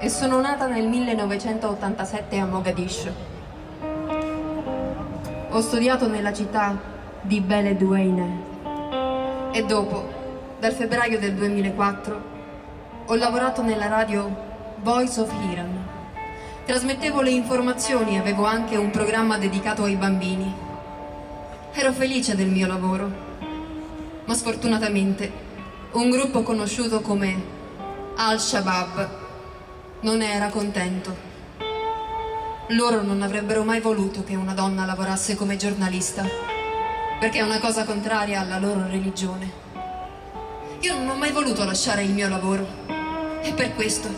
e sono nata nel 1987 a Mogadiscio. Ho studiato nella città di Beledweyne e dopo, dal febbraio del 2004, ho lavorato nella radio Voice of Iran. Trasmettevo le informazioni e avevo anche un programma dedicato ai bambini. Ero felice del mio lavoro, ma sfortunatamente un gruppo conosciuto come Al-Shabaab non era contento. Loro non avrebbero mai voluto che una donna lavorasse come giornalista, perché è una cosa contraria alla loro religione. Io non ho mai voluto lasciare il mio lavoro e per questo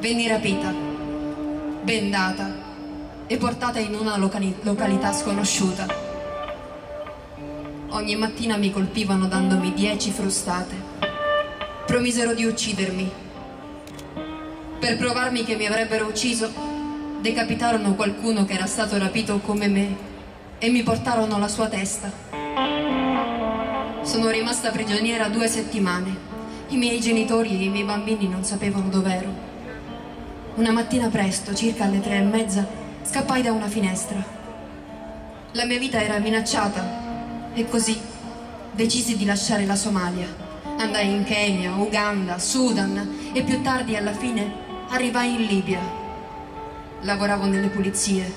venni rapita, bendata e portata in una locali località sconosciuta. Ogni mattina mi colpivano dandomi dieci frustate promisero di uccidermi. Per provarmi che mi avrebbero ucciso, decapitarono qualcuno che era stato rapito come me e mi portarono la sua testa. Sono rimasta prigioniera due settimane. I miei genitori e i miei bambini non sapevano dov'ero. Una mattina presto, circa alle tre e mezza, scappai da una finestra. La mia vita era minacciata e così decisi di lasciare la Somalia. Andai in Kenya, Uganda, Sudan e più tardi alla fine arrivai in Libia. Lavoravo nelle pulizie.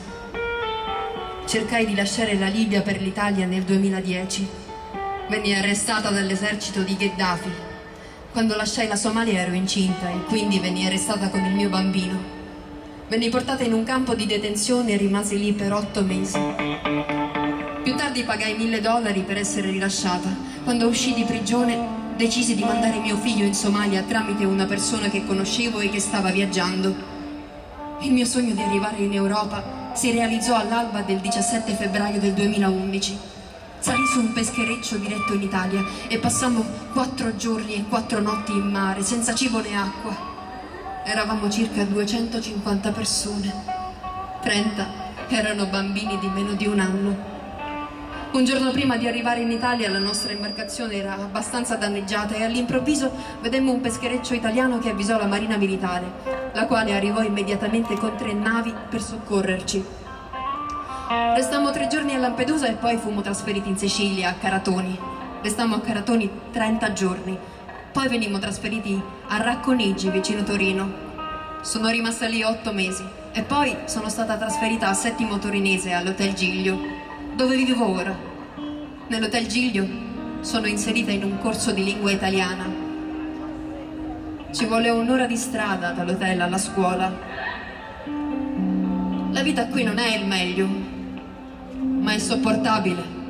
Cercai di lasciare la Libia per l'Italia nel 2010. Venni arrestata dall'esercito di Gheddafi. Quando lasciai la Somalia ero incinta e quindi venni arrestata con il mio bambino. Venni portata in un campo di detenzione e rimasi lì per otto mesi. Più tardi pagai mille dollari per essere rilasciata. Quando uscì di prigione decisi di mandare mio figlio in Somalia tramite una persona che conoscevo e che stava viaggiando. Il mio sogno di arrivare in Europa si realizzò all'alba del 17 febbraio del 2011. Salì su un peschereccio diretto in Italia e passammo quattro giorni e quattro notti in mare, senza cibo né acqua. Eravamo circa 250 persone. 30 erano bambini di meno di un anno. Un giorno prima di arrivare in Italia la nostra imbarcazione era abbastanza danneggiata e all'improvviso vedemmo un peschereccio italiano che avvisò la Marina Militare, la quale arrivò immediatamente con tre navi per soccorrerci. Restammo tre giorni a Lampedusa e poi fummo trasferiti in Sicilia, a Caratoni. Restammo a Caratoni 30 giorni. Poi venimmo trasferiti a Racconigi, vicino Torino. Sono rimasta lì otto mesi e poi sono stata trasferita a Settimo Torinese, all'Hotel Giglio, dove vivo ora. Nell'Hotel Giglio sono inserita in un corso di lingua italiana. Ci vuole un'ora di strada dall'hotel alla scuola. La vita qui non è il meglio, ma è sopportabile.